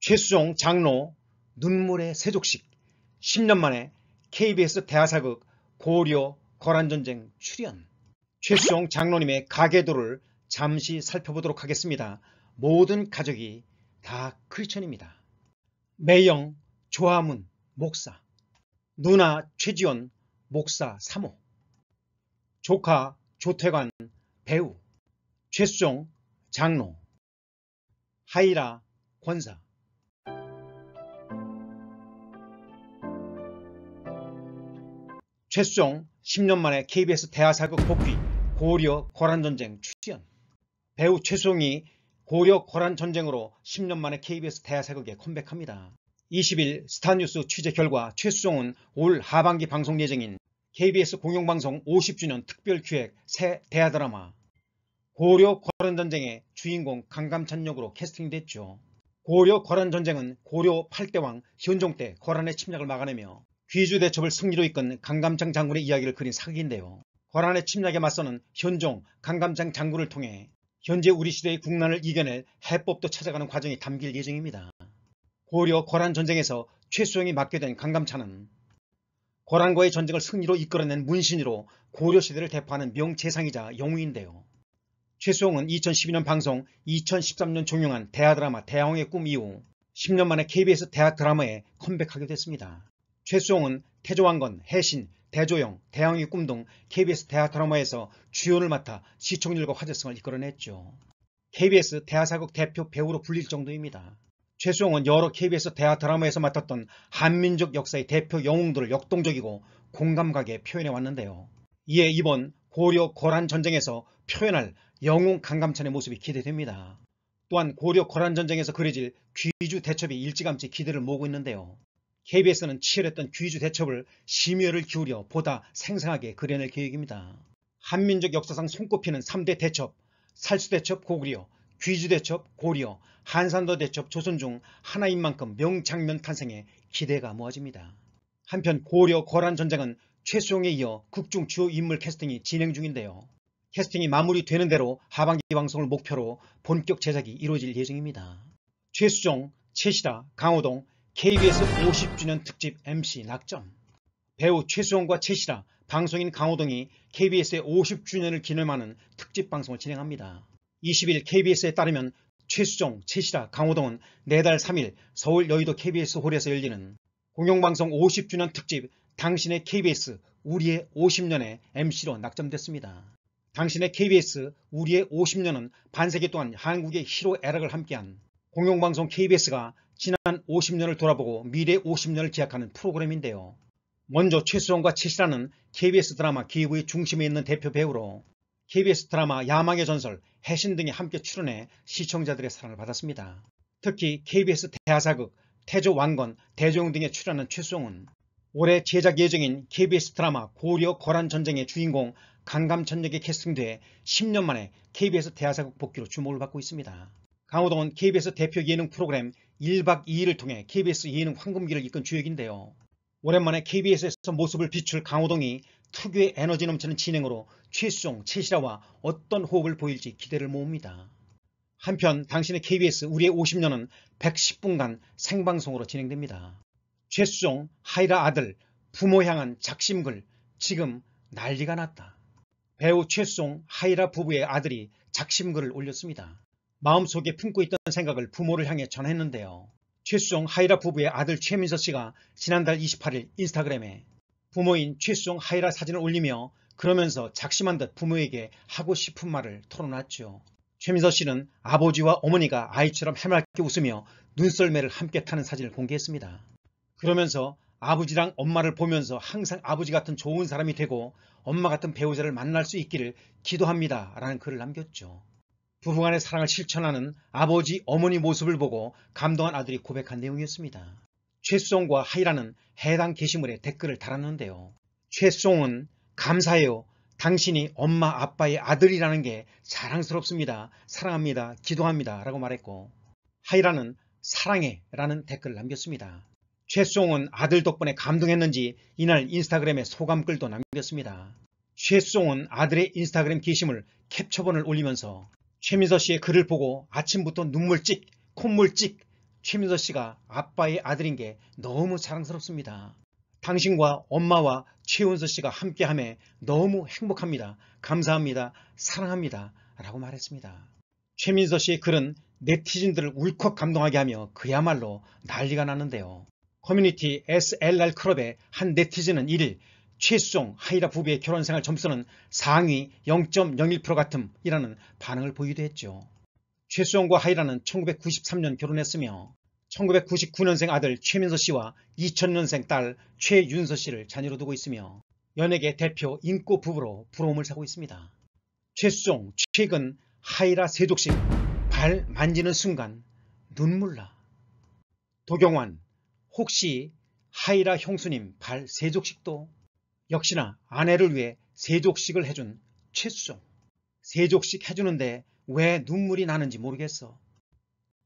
최수종 장로 눈물의 세족식. 10년 만에 KBS 대하사극 고려 거란전쟁 출연. 최수종 장로님의 가계도를 잠시 살펴보도록 하겠습니다. 모든 가족이 다 크리스천입니다. 매영 조하문 목사. 누나 최지원 목사 3호 조카 조태관 배우. 최수종 장로. 하이라 권사 최수종 10년 만에 KBS 대하사극 복귀 고려 고란전쟁 출연 배우 최수종이 고려 고란전쟁으로 10년 만에 KBS 대하사극에 컴백합니다. 20일 스타뉴스 취재 결과 최수종은 올 하반기 방송 예정인 KBS 공영방송 50주년 특별기획 새 대하드라마 고려 고란전쟁의 주인공 강감찬 역으로 캐스팅됐죠. 고려 고란전쟁은 고려 8대왕 현종 때 고란의 침략을 막아내며 귀주 대첩을 승리로 이끈 강감창 장군의 이야기를 그린 사극인데요. 고란의 침략에 맞서는 현종, 강감창 장군을 통해 현재 우리 시대의 국난을 이겨낼 해법도 찾아가는 과정이 담길 예정입니다. 고려 고란 전쟁에서 최수영이 맡게 된 강감찬은 고란과의 전쟁을 승리로 이끌어낸 문신으로 고려시대를 대표하는 명재상이자 영웅인데요. 최수영은 2012년 방송 2013년 종영한 대하 드라마 대왕의 꿈 이후 10년 만에 KBS 대학 드라마에 컴백하게 됐습니다. 최수홍은 태조왕건, 해신, 대조영, 대왕의 꿈 등 KBS 대하 드라마에서 주연을 맡아 시청률과 화제성을 이끌어냈죠. KBS 대하사극 대표 배우로 불릴 정도입니다. 최수홍은 여러 KBS 대하 드라마에서 맡았던 한민족 역사의 대표 영웅들을 역동적이고 공감가게 표현해 왔는데요. 이에 이번 고려 고란 전쟁에서 표현할 영웅 강감찬의 모습이 기대됩니다. 또한 고려 고란 전쟁에서 그려질 귀주 대첩이 일찌감치 기대를 모으고 있는데요. KBS는 치열했던 귀주 대첩을 심혈을 기울여 보다 생생하게 그려낼 계획입니다. 한민족 역사상 손꼽히는 3대 대첩, 살수대첩 고구려, 귀주대첩 고려, 한산도 대첩 조선 중 하나인 만큼 명장면 탄생에 기대가 모아집니다. 한편 고려 거란 전쟁은 최수용에 이어 극중 주요 인물 캐스팅이 진행 중인데요. 캐스팅이 마무리되는 대로 하반기 방송을 목표로 본격 제작이 이루어질 예정입니다. 최수종, 최시라, 강호동, KBS 50주년 특집 MC 낙점 배우 최수홍과 최시라, 방송인 강호동이 KBS의 50주년을 기념하는 특집 방송을 진행합니다. 20일 KBS에 따르면 최수종, 최시라, 강호동은 내달 3일 서울 여의도 KBS 홀에서 열리는 공영방송 50주년 특집 당신의 KBS 우리의 50년의 MC로 낙점됐습니다. 당신의 KBS 우리의 50년은 반세기 동안 한국의 희로 애락을 함께한 공영방송 KBS가 지난 50년을 돌아보고 미래 50년을 기약하는 프로그램인데요. 먼저 최수원과 최시라는 KBS 드라마 기부의 중심에 있는 대표 배우로 KBS 드라마 야망의 전설, 해신 등에 함께 출연해 시청자들의 사랑을 받았습니다. 특히 KBS 대하사극, 태조 왕건, 대종 등에 출연한 최수홍은 올해 제작 예정인 KBS 드라마 고려 거란 전쟁의 주인공 강감천 역에 캐스팅돼 10년 만에 KBS 대하사극 복귀로 주목을 받고 있습니다. 강호동은 KBS 대표 예능 프로그램 1박 2일을 통해 KBS 예능 황금기를 이끈 주역인데요. 오랜만에 KBS에서 모습을 비출 강호동이 특유의 에너지 넘치는 진행으로 최수종, 최시라와 어떤 호흡을 보일지 기대를 모읍니다. 한편 당신의 KBS 우리의 50년은 110분간 생방송으로 진행됩니다. 최수종, 하이라 아들, 부모 향한 작심글, 지금 난리가 났다. 배우 최수종, 하이라 부부의 아들이 작심글을 올렸습니다. 마음속에 품고 있던 생각을 부모를 향해 전했는데요. 최수종 하이라 부부의 아들 최민서 씨가 지난달 28일 인스타그램에 부모인 최수종 하이라 사진을 올리며 그러면서 작심한 듯 부모에게 하고 싶은 말을 털어놨죠. 최민서 씨는 아버지와 어머니가 아이처럼 해맑게 웃으며 눈썰매를 함께 타는 사진을 공개했습니다. 그러면서 아버지랑 엄마를 보면서 항상 아버지 같은 좋은 사람이 되고 엄마 같은 배우자를 만날 수 있기를 기도합니다. 라는 글을 남겼죠. 부부간의 사랑을 실천하는 아버지 어머니 모습을 보고 감동한 아들이 고백한 내용이었습니다. 최수종과 하이라는 해당 게시물에 댓글을 달았는데요. 최수종은 감사해요. 당신이 엄마 아빠의 아들이라는 게 자랑스럽습니다. 사랑합니다. 기도합니다. 라고 말했고 하이라는 사랑해 라는 댓글을 남겼습니다. 최수종은 아들 덕분에 감동했는지 이날 인스타그램에 소감글도 남겼습니다. 최수종은 아들의 인스타그램 게시물 캡처본을 올리면서 최민서 씨의 글을 보고 아침부터 눈물 찍, 콧물 찍, 최민서 씨가 아빠의 아들인 게 너무 사랑스럽습니다. 당신과 엄마와 최은서 씨가 함께함에 너무 행복합니다. 감사합니다. 사랑합니다. 라고 말했습니다. 최민서 씨의 글은 네티즌들을 울컥 감동하게 하며 그야말로 난리가 났는데요. 커뮤니티 SLR 클럽의 한 네티즌은 1일 최수종 하이라 부부의 결혼생활 점수는 상위 0.01% 같음이라는 반응을 보이기도 했죠. 최수종과 하이라는 1993년 결혼했으며 1999년생 아들 최민서 씨와 2000년생 딸 최윤서 씨를 자녀로 두고 있으며 연예계 대표 인꼬 부부로 부러움을 사고 있습니다. 최수종 최근 하이라 세족식 발 만지는 순간 눈물 나. 도경환 혹시 하이라 형수님 발 세족식도 역시나 아내를 위해 세족식을 해준 최수종. 세족식 해주는데 왜 눈물이 나는지 모르겠어.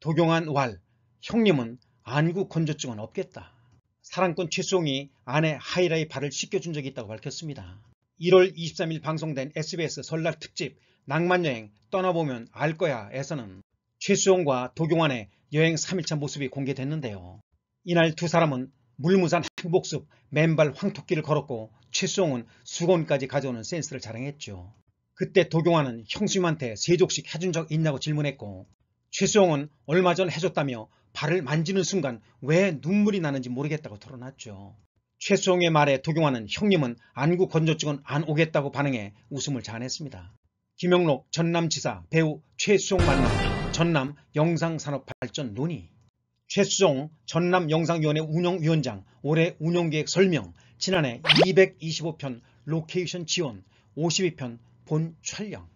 도경환 왈 형님은 안구 건조증은 없겠다. 사랑꾼 최수종이 아내 하이라의 발을 씻겨준 적이 있다고 밝혔습니다. 1월 23일 방송된 SBS 설날 특집 낭만여행 떠나보면 알 거야 에서는 최수종과 도경환의 여행 3일차 모습이 공개됐는데요. 이날 두 사람은 물무산 행복숲 맨발 황토끼를 걸었고 최수홍은 수건까지 가져오는 센스를 자랑했죠. 그때 도경환은 형수님한테 세족식 해준 적 있냐고 질문했고 최수홍은 얼마 전 해줬다며 발을 만지는 순간 왜 눈물이 나는지 모르겠다고 털어놨죠. 최수홍의 말에 도경환은 형님은 안구 건조증은 안 오겠다고 반응해 웃음을 자아냈습니다. 김영록 전남지사 배우 최수홍 만나 전남 영상산업발전 논의 최수종 전남 영상위원회 운영위원장 올해 운영계획 설명 지난해 225편 로케이션 지원 52편 본 촬영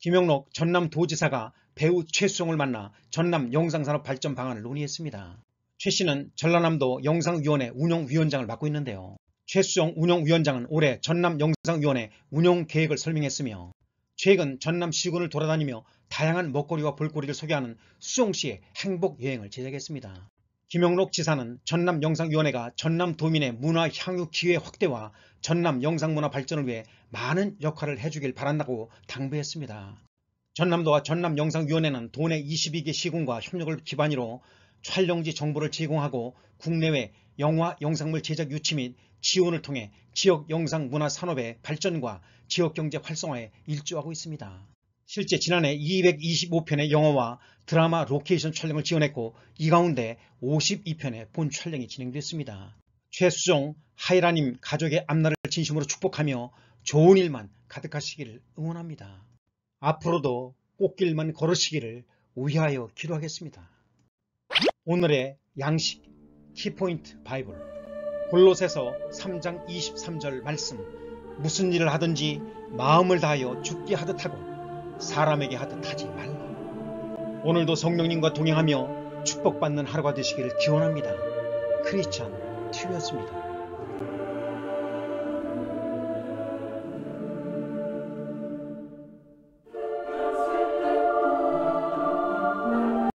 김영록 전남도지사가 배우 최수종을 만나 전남 영상산업 발전 방안을 논의했습니다. 최 씨는 전라남도 영상위원회 운영위원장을 맡고 있는데요. 최수종 운영위원장은 올해 전남 영상위원회 운영계획을 설명했으며 최근 전남 시군을 돌아다니며 다양한 먹거리와 볼거리를 소개하는 수종 씨의 행복여행을 제작했습니다. 김영록 지사는 전남영상위원회가 전남도민의 문화 향유 기회 확대와 전남 영상문화 발전을 위해 많은 역할을 해주길 바란다고 당부했습니다. 전남도와 전남영상위원회는 도내 22개 시군과 협력을 기반으로 촬영지 정보를 제공하고 국내외 영화 영상물 제작 유치 및 지원을 통해 지역 영상 문화 산업의 발전과 지역 경제 활성화에 일조하고 있습니다. 실제 지난해 225편의 영화와 드라마 로케이션 촬영을 지원했고 이 가운데 52편의 본 촬영이 진행됐습니다. 최수종, 하희라님 가족의 앞날을 진심으로 축복하며 좋은 일만 가득하시기를 응원합니다. 앞으로도 꽃길만 걸으시기를 위하여 기도하겠습니다. 오늘의 양식 키포인트 바이블 골로새서 3장 23절 말씀 무슨 일을 하든지 마음을 다하여 죽게 하듯 하고 사람에게 하듯 하지 말라. 오늘도 성령님과 동행하며 축복받는 하루가 되시기를 기원합니다. 크리스찬 튜였습니다.